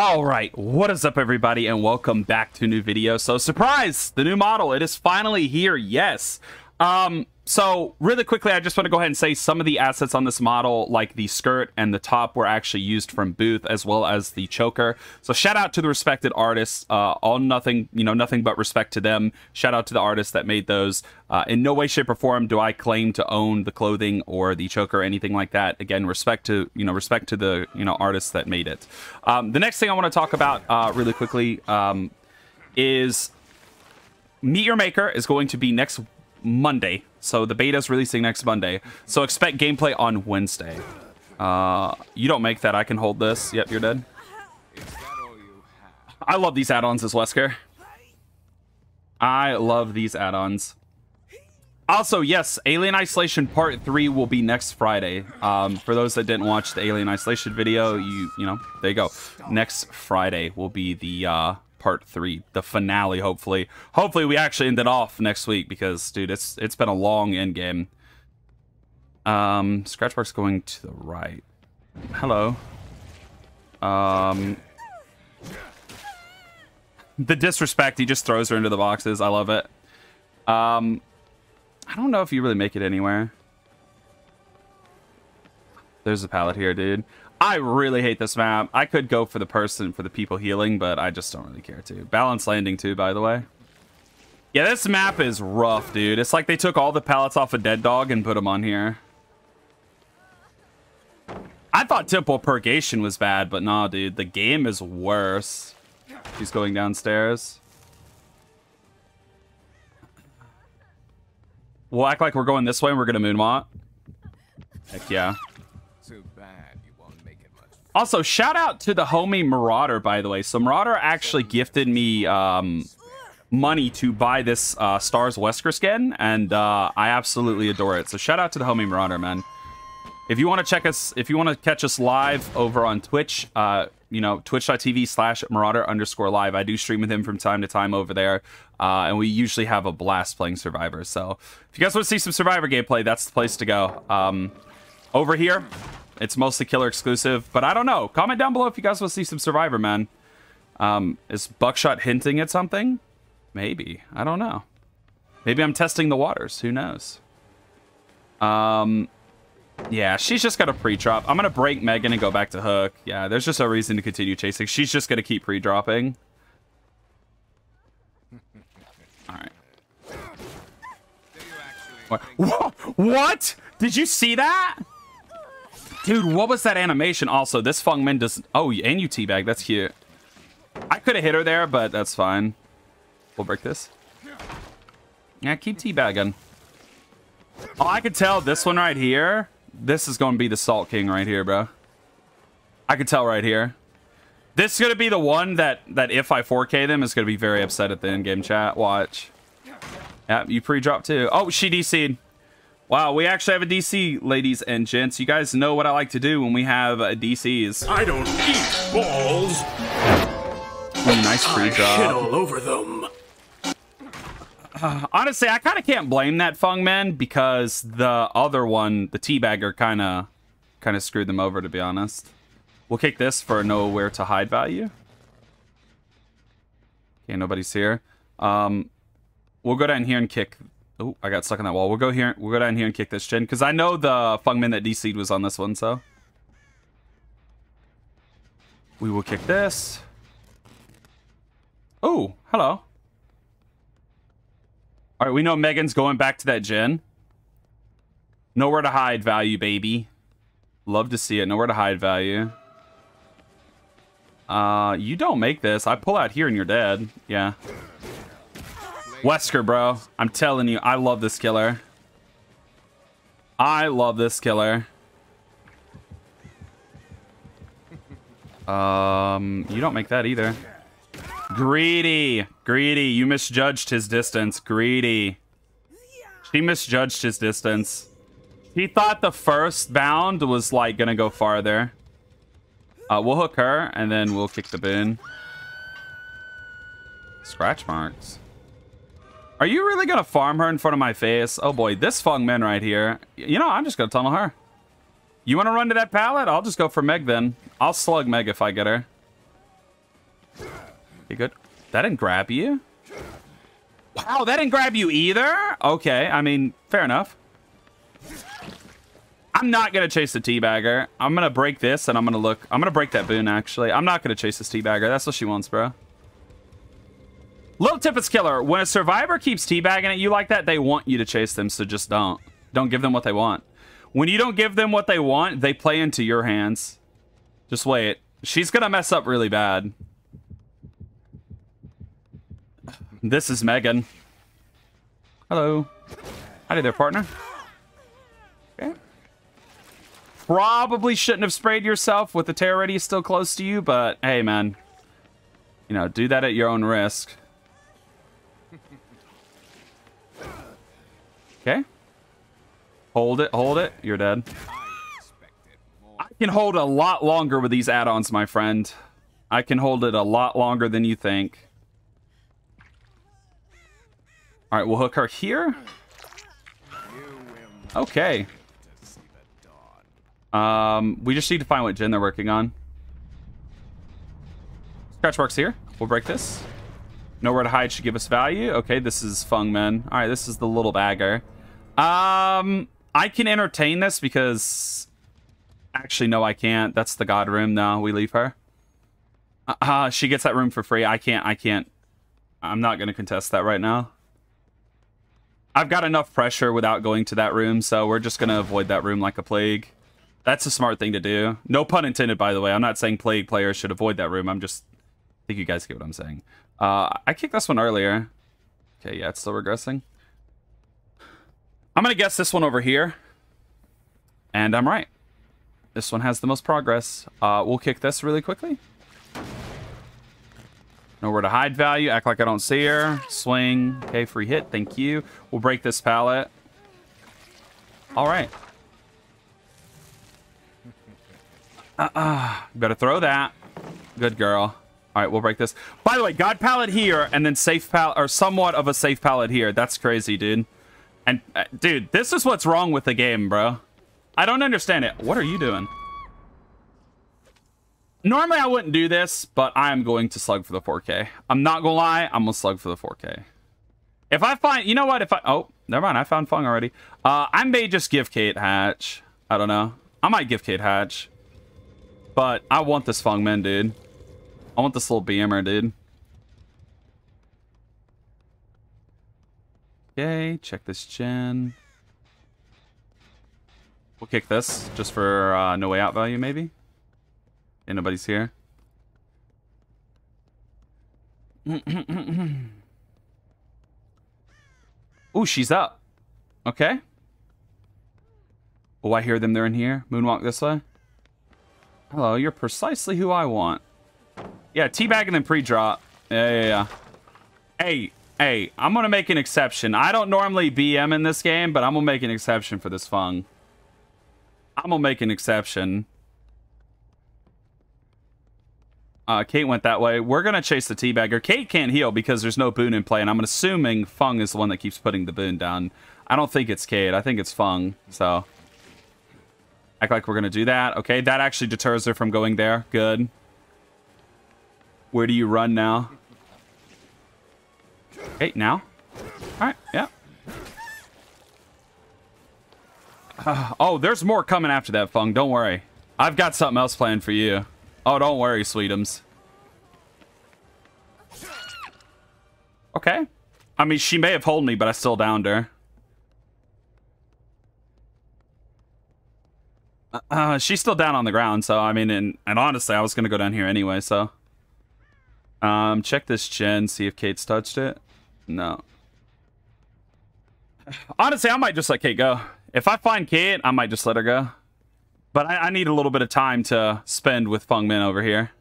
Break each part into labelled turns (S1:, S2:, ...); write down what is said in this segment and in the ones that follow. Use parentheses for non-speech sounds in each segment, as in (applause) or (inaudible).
S1: All right, what is up everybody and welcome back to a new video. So surprise, the new model, it is finally here, yes. Um, so really quickly, I just want to go ahead and say some of the assets on this model, like the skirt and the top, were actually used from Booth as well as the choker. So shout out to the respected artists. Uh, all nothing, you know, nothing but respect to them. Shout out to the artists that made those. Uh, in no way, shape, or form do I claim to own the clothing or the choker or anything like that. Again, respect to you know, respect to the you know artists that made it. Um, the next thing I want to talk about uh, really quickly um, is Meet Your Maker is going to be next Monday. So the beta is releasing next Monday. So expect gameplay on Wednesday. Uh, you don't make that. I can hold this. Yep, you're dead. I love these add-ons as Wesker. I love these add-ons. Also, yes, Alien Isolation Part 3 will be next Friday. Um, for those that didn't watch the Alien Isolation video, you you know, there you go. Next Friday will be the uh, part three, the finale. Hopefully, hopefully we actually end it off next week because, dude, it's it's been a long end game. Um, Scratchmark's going to the right. Hello. Um, the disrespect. He just throws her into the boxes. I love it. Um, I don't know if you really make it anywhere. There's a pallet here, dude. I really hate this map. I could go for the person, for the people healing, but I just don't really care to. Balanced Landing too, by the way. Yeah, this map is rough, dude. It's like they took all the pallets off a of Dead Dawg and put them on here. I thought Temple Purgation was bad, but nah, dude. The game is worse. She's going downstairs. We'll act like we're going this way and we're going to moonwalk. Heck yeah. Also, shout out to the homie Marauder, by the way. So Marauder actually gifted me um, money to buy this uh, Stars Wesker skin, and uh, I absolutely adore it. So shout out to the homie Marauder, man. If you want to check us, if you want to catch us live over on Twitch, uh, you know, twitch.tv slash marauder underscore live. I do stream with him from time to time over there. Uh, and we usually have a blast playing Survivor. So if you guys want to see some Survivor gameplay, that's the place to go. Um, over here, it's mostly killer exclusive, but I don't know. Comment down below if you guys want to see some Survivor, man. Um, is Buckshot hinting at something? Maybe. I don't know. Maybe I'm testing the waters. Who knows? Um, yeah, she's just got a pre-drop. I'm going to break Megan and go back to Hook. Yeah, there's just no reason to continue chasing. She's just going to keep pre-dropping. (laughs) All right. What? (laughs) What? Did you see that? Dude, what was that animation? Also, this Feng Min does... Oh, and you teabag. That's cute. I could have hit her there, but that's fine. We'll break this. Yeah, keep teabagging. Oh, I could tell this one right here. This is going to be the Salt King right here, bro. I could tell right here. This is going to be the one that, that if I 4K them, is going to be very upset at the in-game chat. Watch. Yeah, you pre-drop too. Oh, she DC'd. Wow, we actually have a DC, ladies and gents. You guys know what I like to do when we have uh, DCs.
S2: I don't eat balls.
S1: Oh, nice free
S2: I
S1: drop.
S2: shit all over them.
S1: Uh, (sighs) honestly, I kind of can't blame that Feng Min because the other one, the Teabagger, kind of kind of screwed them over, to be honest. We'll kick this for nowhere to hide value. Okay, nobody's here. Um, we'll go down here and kick Oh, I got stuck on that wall. We'll go here. We'll go down here and kick this gen because I know the Feng Min that DC'd was on this one. So we will kick this. Oh, hello. All right, we know Megan's going back to that gen. Nowhere to hide value, baby. Love to see it. Nowhere to hide value. Uh, you don't make this. I pull out here and you're dead. Yeah. Wesker, bro. I'm telling you, I love this killer. I love this killer. Um, you don't make that either. Greedy. Greedy. You misjudged his distance. Greedy. She misjudged his distance. He thought the first bound was, like, gonna go farther. Uh, we'll hook her, and then we'll kick the bin. Scratch marks. Are you really to farm her in front of my face? Oh boy, this Feng Min right here. You know, I'm just to tunnel her. You want to run to that pallet? I'll just go for Meg then. I'll slug Meg if I get her. You good. That didn't grab you. Wow, that didn't grab you either? Okay, I mean, fair enough. I'm not to chase the teabagger. I'm to break this, and I'm to look. I'm to break that boon, actually. I'm not to chase this teabagger. That's what she wants, bro. Little tip is killer. When a survivor keeps teabagging at you like that, they want you to chase them, so just don't. Don't give them what they want. When you don't give them what they want, they play into your hands. Just wait. She's to mess up really bad. This is Megan. Hello. Howdy there, partner. Okay. Probably shouldn't have sprayed yourself with the ready still close to you, but hey, man. You know, do that at your own risk. Okay. Hold it, hold it. You're dead. I can hold a lot longer with these add-ons, my friend. I can hold it a lot longer than you think. All right, we'll hook her here. Okay. Um, we just need to find what gen they're working on. Scratch marks here. We'll break this. Nowhere to hide should give us value. Okay, this is Feng Min. All right, this is the little bagger. Um, I can entertain this because... Actually, no, I can't. That's the god room. No, we leave her. Uh, uh she gets that room for free. I can't. I can't. I'm not going to contest that right now. I've got enough pressure without going to that room, so we're just going to avoid that room like a plague. That's a smart thing to do. No pun intended, by the way. I'm not saying plague players should avoid that room. I'm just... I think you guys get what I'm saying. Uh, I kicked this one earlier. Okay, yeah, it's still regressing. I'm going to guess this one over here. And I'm right. This one has the most progress. Uh, we'll kick this really quickly. Nowhere to hide value. Act like I don't see her. Swing. Okay, free hit. Thank you. We'll break this pallet. All right. Uh-uh. Better throw that. Good girl. All right, we'll break this. By the way, God palette here, and then safe pallet, or somewhat of a safe palette here. That's crazy, dude. And, uh, dude, this is what's wrong with the game, bro. I don't understand it. What are you doing? Normally, I wouldn't do this, but I am going to slug for the 4K. I'm not gonna lie, I'm gonna slug for the 4K. If I find, you know what? If I, oh, never mind, I found Fung already. Uh, I may just give Kate Hatch. I don't know. I might give Kate Hatch. But I want this Fung Man, dude. I want this little BMer, dude. Okay, check this gen. We'll kick this just for uh, no way out value, maybe. Anybody's here. (clears throat) oh, she's up. Okay. Oh, I hear them. They're in here. Moonwalk this way. Hello, you're precisely who I want. Yeah, teabag and then pre-drop. Yeah, yeah, yeah. Hey, hey, I'm to make an exception. I don't normally BM in this game, but I'm to make an exception for this Fung. I'm to make an exception. Uh, Kate went that way. We're to chase the teabagger. Kate can't heal because there's no boon in play, and I'm assuming Fung is the one that keeps putting the boon down. I don't think it's Kate. I think it's Fung, so... Act like we're to do that. Okay, that actually deters her from going there. Good. Where do you run now? Okay, now. All right, yeah. Uh, (sighs) oh, there's more coming after that, Fung. Don't worry. I've got something else planned for you. Oh, don't worry, Sweetums. Okay. I mean, she may have hold me, but I still downed her. Uh, she's still down on the ground, so I mean, and, and honestly, I was gonna go down here anyway, so. Um, check this gen, see if Kate's touched it. No. Honestly, I might just let Kate go. If I find Kate, I might just let her go. But I, I need a little bit of time to spend with Feng Min over here.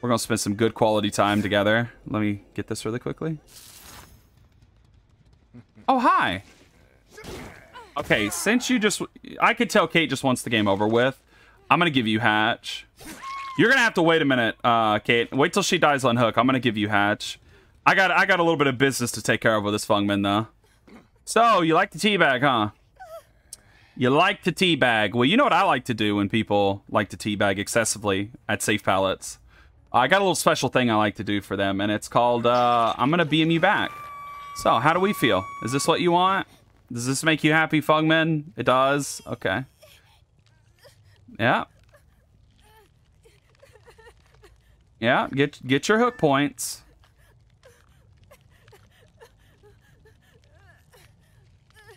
S1: We're going to spend some good quality time together. Let me get this really quickly. Oh, hi. Okay, since you just... I could tell Kate just wants the game over with. I'm going to give you Hatch. You're to have to wait a minute, uh, Kate. Wait till she dies on Hook. I'm to give you Hatch. I got I got a little bit of business to take care of with this Feng Min, though. So, you like the teabag, huh? You like to teabag. Well, you know what I like to do when people like to teabag excessively at safe pallets? I got a little special thing I like to do for them, and it's called uh, I'm gonna beam you back. So, how do we feel? Is this what you want? Does this make you happy, Fungman? It does. Okay. Yeah. Yeah. Get get your hook points.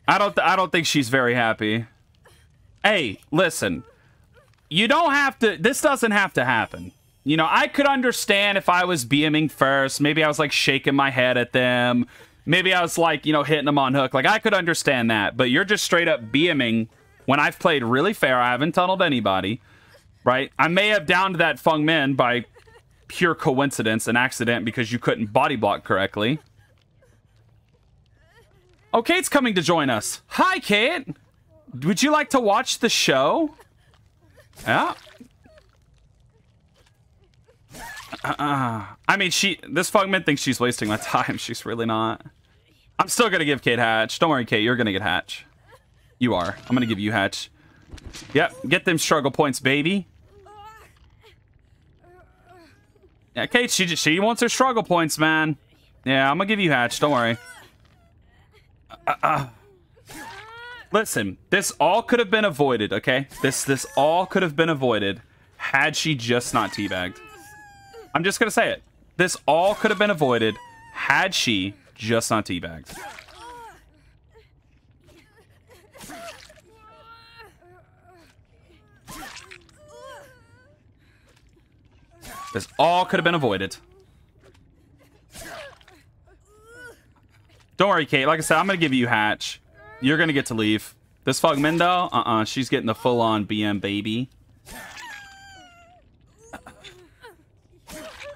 S1: I don't. I don't think she's very happy. Hey, listen. You don't have to. This doesn't have to happen. You know, I could understand if I was beaming first. Maybe I was like shaking my head at them. Maybe I was like, you know, hitting them on hook. Like I could understand that. But you're just straight up beaming when I've played really fair. I haven't tunneled anybody. Right? I may have downed that Fung Min by pure coincidence and accident because you couldn't body block correctly. Oh, Kate's coming to join us. Hi, Kate. Would you like to watch the show? Yeah. Uh, I mean, she. This Fugman thinks she's wasting my (laughs) time. She's really not. I'm still gonna give Kate Hatch. Don't worry, Kate. You're gonna get Hatch. You are. I'm gonna give you Hatch. Yep. Get them struggle points, baby. Yeah, Kate. She she wants her struggle points, man. Yeah, I'm gonna give you Hatch. Don't worry. Uh, uh. Listen, this all could have been avoided, okay? This this all could have been avoided had she just not teabagged. I'm just gonna say it. This all could have been avoided had she just not teabagged. This all could have been avoided. Don't worry, Kate. Like I said, I'm going to give you Hatch. You're going to get to leave. This Fogmindo, uh-uh. She's getting the full-on BM baby.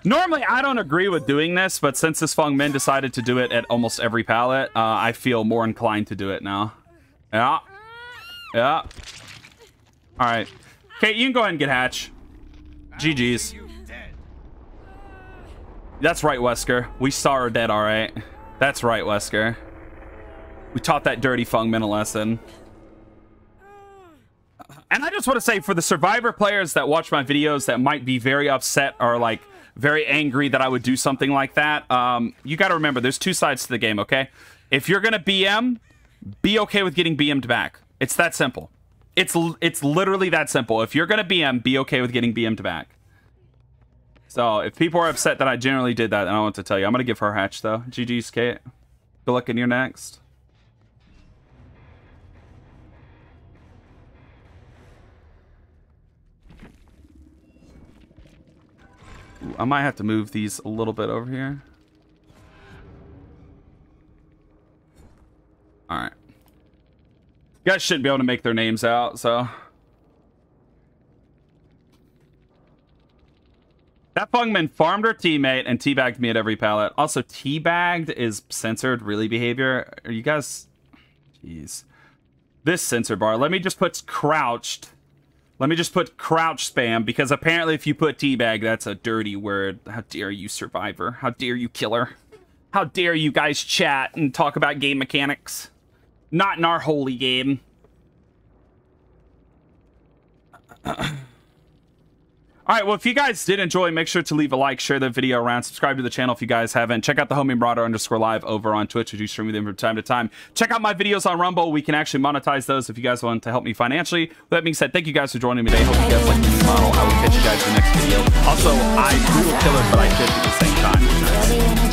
S1: Normally, I don't agree with doing this, but since this Feng Min decided to do it at almost every pallet, uh, I feel more inclined to do it now. Yeah. Yeah. All right. Kate, you can go ahead and get Hatch. GG's. That's right, Wesker. We saw her dead, all right. That's right, Wesker. We taught that dirty Feng Min a lesson. And I just want to say, for the Survivor players that watch my videos that might be very upset or, like, very angry that I would do something like that, um, you got to remember, there's two sides to the game, okay? If you're going to BM, be okay with getting BM'd back. It's that simple. It's, it's literally that simple. If you're going to BM, be okay with getting BM'd back. So if people are upset that I generally did that, then I want to tell you. I'm going to give her hatch, though. GG's, Kate. Good luck in your next. Ooh, I might have to move these a little bit over here. Alright. You guys shouldn't be able to make their names out, so... That farmed her teammate and teabagged me at every pallet. Also, teabagged is censored really behavior. Are you guys... Jeez. This censor bar. Let me just put crouched. Let me just put crouch spam, because apparently if you put teabag, that's a dirty word. How dare you, Survivor? How dare you, Killer? How dare you guys chat and talk about game mechanics? Not in our holy game. (clears throat) All right, well, if you guys did enjoy, make sure to leave a like, share the video around, subscribe to the channel if you guys haven't. Check out the homie Marauder underscore live over on Twitch, which you stream with them from time to time. Check out my videos on Rumble. We can actually monetize those if you guys want to help me financially. With that being said, thank you guys for joining me today. Hope you guys like this model. I will catch you guys in the next video. Also, I do kill killer, but I did at the same time.